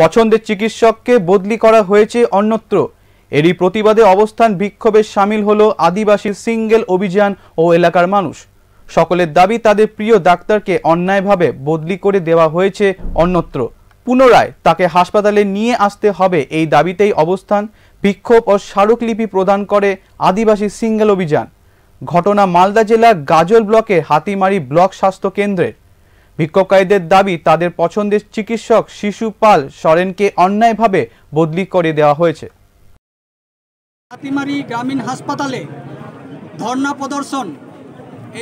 পছন্দের চিকিৎসককে বদলি করা হয়েছে অন্যত্র। এরই প্রতিবাদে অবস্থান বিক্ষোভে সামিল হলো আদিবাসী সিঙ্গেল অভিযান ও এলাকার মানুষ। সকলের দাবি, তাদের প্রিয় ডাক্তারকে অন্যায়ভাবে বদলি করে দেওয়া হয়েছে অন্যত্র। পুনরায় তাকে হাসপাতালে নিয়ে আসতে হবে এই দাবিতেই অবস্থান বিক্ষোভ ও স্মারকলিপি প্রদান করে আদিবাসী সিঙ্গেল অভিযান। ঘটনা মালদা জেলার গাজল ব্লকে হাতিমারি ব্লক স্বাস্থ্য কেন্দ্রের বিক্ষোভকারীদের দাবি, তাদের পছন্দের চিকিৎসক শিশু পাল সরেনকে অন্যায়ভাবে বদলি করে দেওয়া হয়েছে। হাতিমারি গ্রামীণ হাসপাতালে ধর্ণা প্রদর্শন।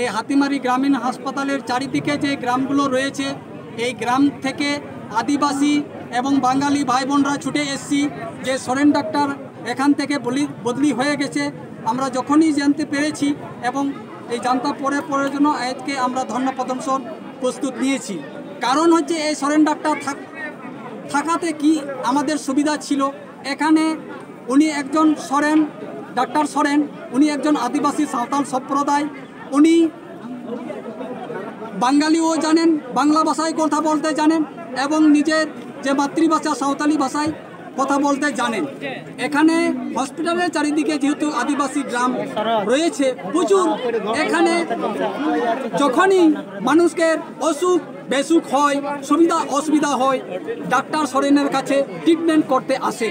এই হাতিমারি গ্রামীণ হাসপাতালের চারিদিকে যে গ্রামগুলো রয়েছে, এই গ্রাম থেকে আদিবাসী এবং বাঙালি ভাই বোনরা ছুটে এসছি। যে সরেন ডাক্তার এখান থেকে বদলি হয়ে গেছে। আমরা যখনই জানতে পেরেছি এবং এই জানতা পরে, পরের জন্য আজকে আমরা ধর্ণা প্রদর্শন প্রস্তুত নিয়েছি। কারণ হচ্ছে এই সোরেন ডাক্তার থাক থাকাতে কি আমাদের সুবিধা ছিল? এখানে উনি একজন সরেন, ডাক্তার সরেন, উনি একজন আদিবাসী সাঁওতাল সম্প্রদায়, উনি বাঙালিও জানেন, বাংলা ভাষায় কথা বলতে জানেন, এবং নিজের যে মাতৃভাষা সাঁওতালি ভাষায় কথা বলতে জানেন। এখানে হসপিটালের চারিদিকে যেহেতু আদিবাসী গ্রাম রয়েছে, প্রচুর। এখানে যখনই মানুষকে অসুখ, বেসুখ হয়, সুবিধা, অসুবিধা হয়, ডাক্তার সরেনের কাছে ট্রিটমেন্ট করতে আসে।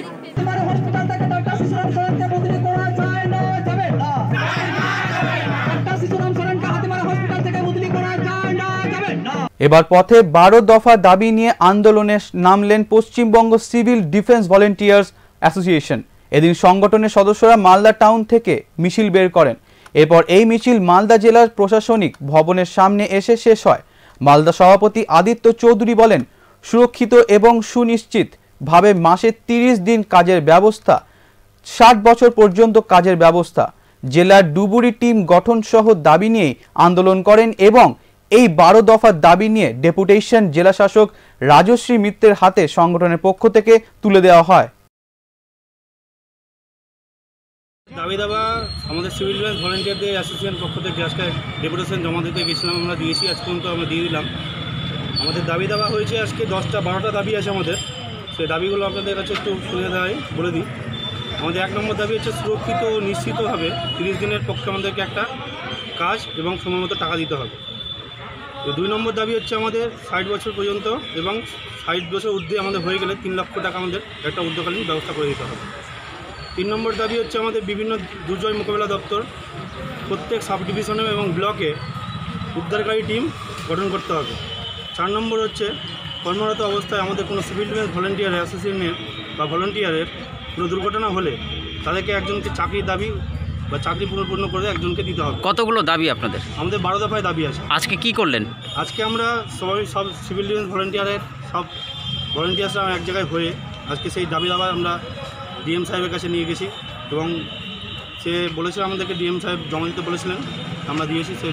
এবার পথে বারো দফা দাবি নিয়ে আন্দোলনে নামলেন Paschimbanga civil defence volunteers association. এদিন সংগঠনের সদস্যরা মালদা টাউন থেকে মিছিল বের করেন। এরপর এই মিছিল মালদা জেলার প্রশাসনিক ভবনের সামনে এসে শেষ হয়। মালদা সভাপতি আদিত্য চৌধুরী বলেন, সুরক্ষিত এবং সুনিশ্চিত ভাবে মাসে তিরিশ দিন কাজের ব্যবস্থা, ষাট বছর পর্যন্ত কাজের ব্যবস্থা, জেলার ডুবুরি টিম গঠন সহ দাবি নিয়েই আন্দোলন করেন এবং এই বারো দফার দাবি নিয়ে ডেপুটেশন জেলাশাসক রাজশ্রী মিত্রের হাতে সংগঠনের পক্ষ থেকে তুলে দেওয়া হয়। দাবি দাবা আমাদের সিভিল ডিফেন্স ভলেন্টিয়ারদের অ্যাসোসিয়েশন পক্ষ থেকে আজকে ডেপুটেশন জমা দিতে গেছিলাম, আমরা দিয়েছি, আজ পর্যন্ত আমরা দিয়ে দিলাম। আমাদের দাবি দাবা হয়েছে আজকে দশটা, বারোটা দাবি আছে আমাদের। সেই দাবিগুলো আপনাদের কাছে একটু শুনে দেওয়াই, বলে দিই। আমাদের এক নম্বর দাবি হচ্ছে সুরক্ষিত ও নিশ্চিতভাবে তিরিশ দিনের পক্ষে আমাদেরকে একটা কাজ এবং সময় মতো টাকা দিতে হবে। তো দুই নম্বর দাবি হচ্ছে আমাদের ষাট বছর পর্যন্ত এবং ষাট বছর ঊর্ধ্বে আমাদের হয়ে গেলে তিন লক্ষ টাকা আমাদের একটা ঊর্ধ্বকালীন ব্যবস্থা করে দিতে হবে। তিন নম্বর দাবি হচ্ছে আমাদের বিভিন্ন দুর্যোগ মোকাবেলা দপ্তর প্রত্যেক সাব ডিভিশনে এবং ব্লকে উদ্ধারকারী টিম গঠন করতে হবে। চার নম্বর হচ্ছে কর্মরত অবস্থায় আমাদের কোনো সিভিল ডিফেন্স ভলেন্টিয়ার অ্যাসোসিয়েশনের বা ভলেন্টিয়ারের কোনো দুর্ঘটনা হলে তাদেরকে একজনকে চাকরির দাবি বা চাকরি পুনর্পূর্ণ করে একজনকে দিতে হবে। কতগুলো দাবি আপনাদের? আমাদের বারো দফায় দাবি আছে। আজকে কি করলেন? আজকে আমরা সবাই সব সিভিল ডিফেন্স ভলেন্টিয়ারের সব ভলেন্টিয়ার্সরা এক জায়গায় হয়ে আজকে সেই দাবি দাবা আমরা ডিএম সাহেবের কাছে নিয়ে গেছি এবং সে বলেছিল আমাদেরকে ডিএম সাহেব জমা দিতে বলেছিলেন আমরা দিয়েছি সে